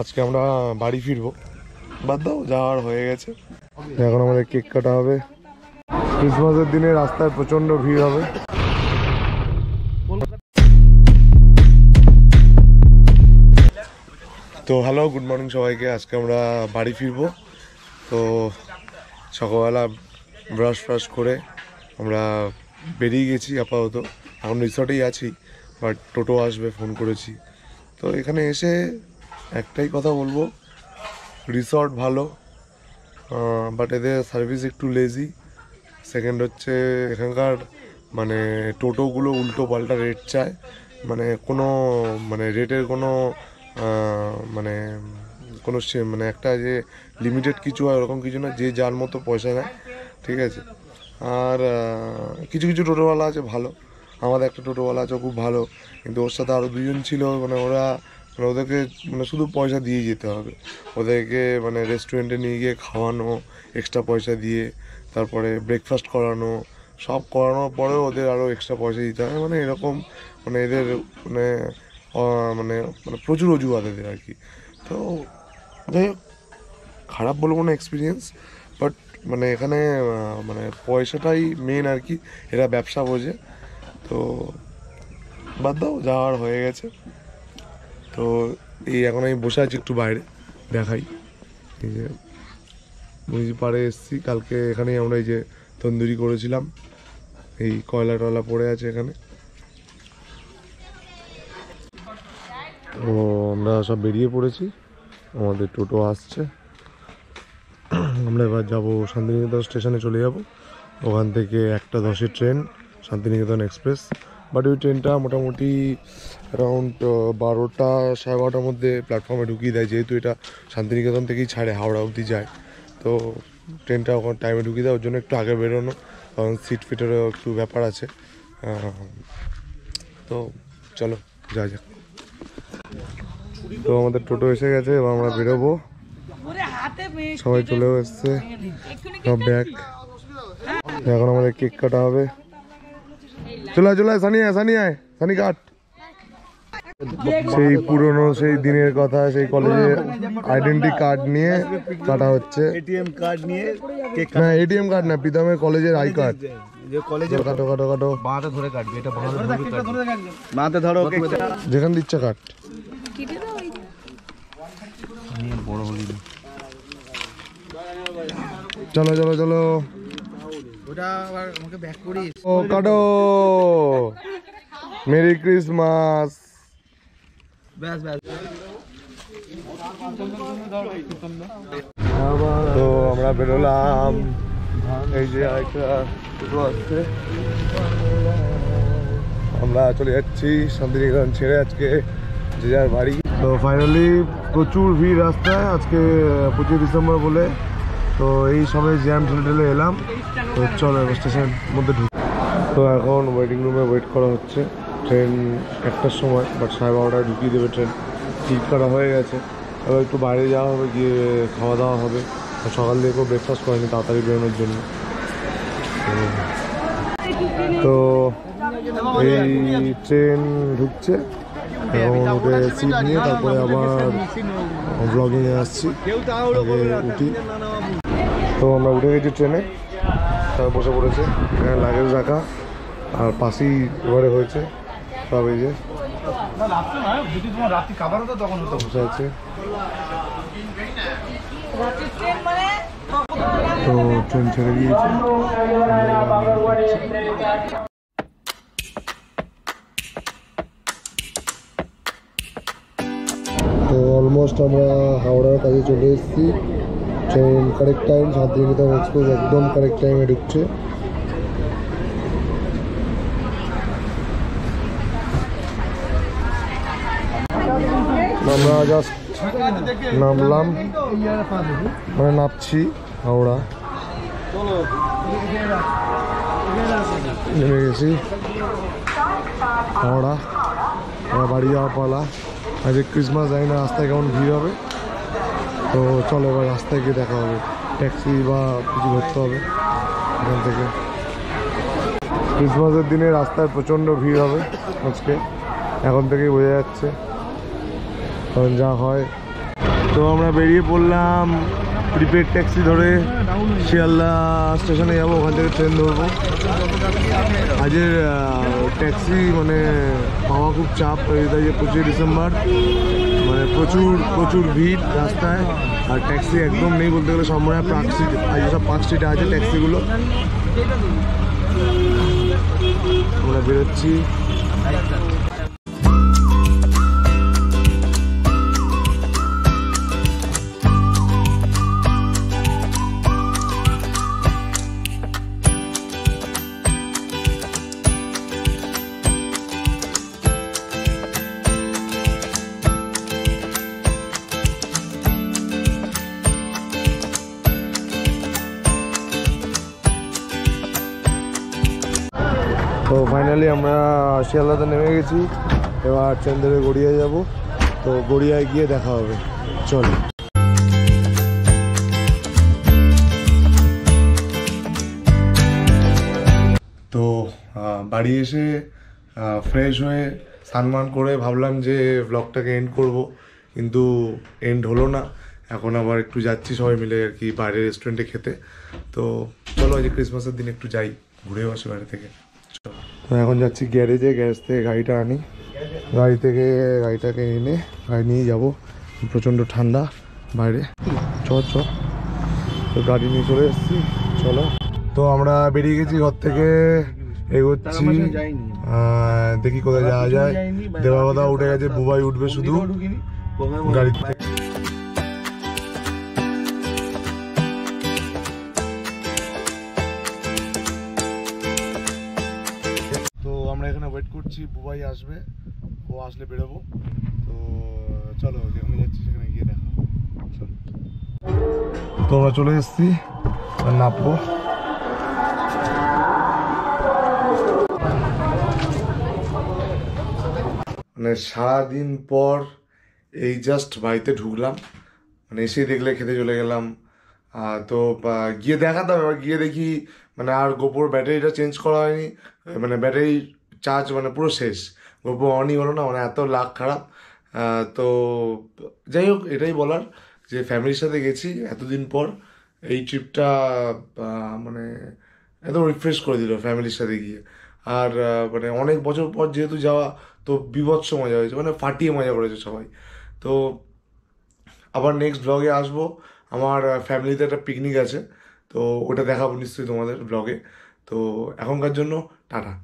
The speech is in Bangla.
আজকে আমরা বাড়ি ফিরবো। বাদ দাও যাওয়ার হয়ে গেছে। এখন আমাদের কেক কাটা হবে। ক্রিসমাসের দিনে রাস্তায় প্রচণ্ড ভিড় হবে। তো হ্যালো গুড মর্নিং সবাইকে। আজকে আমরা বাড়ি ফিরবো। তো সকালবেলা ব্রাশ ফ্রাশ করে আমরা বেরিয়ে গেছি আপাতত। এখন রিসর্টেই আছি বাট টোটো আসবে ফোন করেছি। তো এখানে এসে একটাই কথা বলব রিসর্ট ভালো বাট এদের সার্ভিস একটু লেজি সেকেন্ড হচ্ছে এখানকার মানে টোটোগুলো উল্টো পাল্টা রেট চায়। মানে কোনো মানে রেটের কোনো মানে কোনো মানে একটা যে লিমিটেড কিছু হয় ওরকম কিছু না, যে যার মতো পয়সা নেয়, ঠিক আছে? আর কিছু কিছু টোটোওয়ালা আছে ভালো। আমাদের একটা টোটোওয়ালা আছে খুব ভালো। কিন্তু ওর সাথে আরও দুজন ছিল মানে ওরা মানে ওদেরকে মানে শুধু পয়সা দিয়ে যেতে হবে। ওদেরকে মানে রেস্টুরেন্টে নিয়ে গিয়ে খাওয়ানো এক্সট্রা পয়সা দিয়ে, তারপরে ব্রেকফাস্ট করানো, সব করানোর পরেও ওদের আরও এক্সট্রা পয়সা দিতে হবে মানে এরকম মানে এদের মানে মানে মানে প্রচুর অজুহাত এদের আর কি। তো যাই হোক, খারাপ বলব না এক্সপিরিয়েন্স বাট মানে এখানে মানে পয়সাটাই মেন আর কি। এরা ব্যবসা বোঝে। তো বাদ দাও যাওয়ার হয়ে গেছে। তো এই এখন আমি বসে আছি একটু বাইরে, দেখাই। এই যে মুজি পাড়ে এসেছি, কালকে এখানেই আমরা এই যে তন্দুরি করেছিলাম, এই কয়লা টয়লা পড়ে আছে এখানে। তো আমরা সব বেরিয়ে পড়েছি, আমাদের টোটো আসছে। আমরা এবার যাব শান্তিনিকেতন স্টেশনে চলে যাব, ওখান থেকে একটা দশের ট্রেন, শান্তিনিকেতন এক্সপ্রেস। বাট ওই ট্রেনটা মোটামুটি অ্যারাউন্ড বারোটা সাড়ে বারোটার মধ্যে প্ল্যাটফর্মে ঢুকিয়ে দেয়। যেহেতু এটা শান্তিনিকেতন থেকেই ছাড়ে হাওড়া অবধি যায়। তো ট্রেনটা ওখানে টাইমে ঢুকিয়ে দেয়। ওর জন্য একটু আগে বেরোনো কারণ সিট ফিটেরও একটু ব্যাপার আছে। তো চলো যা যাক। তো আমাদের টোটো এসে গেছে এবার আমরা বেরোবো। সবাই চলেও এসছে। সব ব্যাগ এখন আমাদের কেক কাটা হবে। চলে চলে সানি আয় সানি আয় সানি কাট। সেই পুরনো সেই দিনের কথা সেই কলেজের আইডেন্টি কার্ড নিয়ে কাটা হচ্ছে। এটিএম কার্ড নিয়ে না এটিএম কার্ড না প্রীতমের কলেজের আই কার্ড যে কলেজে কাটো কাটো কাটো। বাঁতে ধরে কাটবি এটা বাঁতে ধরো কেকটা যেখান দিচ্ছে কাট। বড় চলো চলো চলো। ওটা আবার আমাকে ব্যাক করিস। ও কাটো মেরি ক্রিসমাস ব্যাস ব্যাস। তো আমরা বেরোলাম। এই যে একটা আসছে। আমরা চলে যাচ্ছি শান্তিনিকেতন ছেড়ে আজকে যে যার বাড়ি। তো ফাইনালি প্রচুর ভিড় রাস্তায় আজকে পঁচিশ ডিসেম্বর বলে তো এই সবে জ্যাম ঠেলে ঠেলে এলাম, তো চলো স্টেশন মধ্যে ঢুক। তো এখন ওয়েটিং রুমে ওয়েট করা হচ্ছে ট্রেন একটার সময় বাট সাড়ে বারোটায় ঢুকিয়ে দেবে ট্রেন টিকিট করা হয়ে গেছে। এবার একটু বাইরে যাওয়া হবে, গিয়ে খাওয়া দাওয়া হবে। সকাল থেকে কেউ ব্রেকফাস্ট করেনি তাড়াতাড়ি বেরোনোর জন্য। তো এই ট্রেন ঢুকছে এবং ওকে সিট নিয়ে তারপরে আবার ব্লগিংয়ে আসছি উঠি। তো আমরা উঠে গেছি ট্রেনে তারপর বসে পড়েছে, এখানে লাগেজ রাখা, আর পাশেই এবারে হয়েছে, সব এই যে। বসে আছে। তো ট্রেন ছেড়ে দিয়েছে। তো অলমোস্ট আমরা হাওড়ার কাছে চলে এসেছি। Train correct time Shantiniketan express একদম কারেক্ট টাইমে ঢুকছে। আমরা জাস্ট নামলাম মানে নামছি হাওড়া। নেমে গেছি। হাওড়া বাড়ি যাওয়া পালা। আজকে ক্রিসমাস জানি না রাস্তায় কেমন ভিড় হবে। তো চলো এবার রাস্তায় গিয়ে দেখা হবে। ট্যাক্সি বা কিছু ধরতে হবে এখান থেকে। ক্রিসমাসের দিনে রাস্তায় প্রচণ্ড ভিড় হবে আজকে। এখন থেকেই বোঝা যাচ্ছে। কারণ যা হয়। তো আমরা বেরিয়ে পড়লাম প্রিপেড ট্যাক্সি ধরে। শিয়ালদা স্টেশনে যাব, ওখান থেকে ট্রেন ধরবো। আজের ট্যাক্সি মানে পাওয়া খুব চাপ এটা যে পঁচিশে ডিসেম্বর প্রচুর প্রচুর ভিড় রাস্তায়। আর ট্যাক্সি একদম নেই বলতে গেলে, সব মনে হয় সব পাঁচ সিটে আছে ট্যাক্সিগুলো আমরা বেরোচ্ছি। তো ফাইনালি আমরা শিয়ালদাতে নেমে গেছি। এবার ট্রেন ধরে গড়িয়া যাব। তো গড়িয়ায় গিয়ে দেখা হবে। চলো। তো বাড়ি এসে ফ্রেশ হয়ে স্নান করে ভাবলাম যে ব্লগটাকে এন্ড করব। কিন্তু এন্ড হলো না। এখন আবার একটু যাচ্ছি সবাই মিলে আর কি বাইরের রেস্টুরেন্টে খেতে। তো চলো আজ ক্রিসমাসের দিন একটু যাই। ঘুরেও আসি বাইরে থেকে। তো এখন যাচ্ছি গ্যারেজে গ্যারেজ থেকে গাড়িটা আনি। গাড়ি থেকে গাড়িটাকে এনে গাড়ি নিয়ে যাব। প্রচণ্ড ঠান্ডা বাইরে। চ চ তো গাড়ি নিয়ে চলে এসেছি। চলো। তো আমরা বেরিয়ে গেছি ঘর থেকে। এগোচ্ছি। দেখি কোথায় যাওয়া যায়। দেবাবদা উঠে গেছে বুবাই উঠবে শুধু। গাড়ি করছি, বুবাই আসবে, ও আসলে বেরোবো। তো, চলো, যেখানে যাচ্ছি সেখানে গিয়ে দেখা চলো। তো আমরা চলে এসেছি নামবো মানে সারাদিন পর এই জাস্ট বাড়িতে ঢুকলাম। মানে এসেই দেখলে খেতে চলে গেলাম। তো গিয়ে দেখাতে হবে। এবার গিয়ে দেখি মানে আর গোপোর ব্যাটারিটা চেঞ্জ করা হয়নি। মানে ব্যাটারি চার্জ মানে পুরো শেষ। গোপো অনই হলো না মানে এত লাখ খারাপ। তো যাই হোক, এটাই বলার যে ফ্যামিলির সাথে গেছি এতদিন পর। এই ট্রিপটা মানে এত রিফ্রেশ করে দিল ফ্যামিলির সাথে গিয়ে। আর মানে অনেক বছর পর যেহেতু যাওয়া, তো বিভৎস মজা হয়েছে মানে ফাটিয়ে মজা করেছে সবাই। তো আবার নেক্সট ব্লগে আসব। আমার ফ্যামিলিতে একটা পিকনিক আছে, তো ওটা দেখাবো নিশ্চয়ই তোমাদের ব্লগে তো এখনকার জন্য টাটা।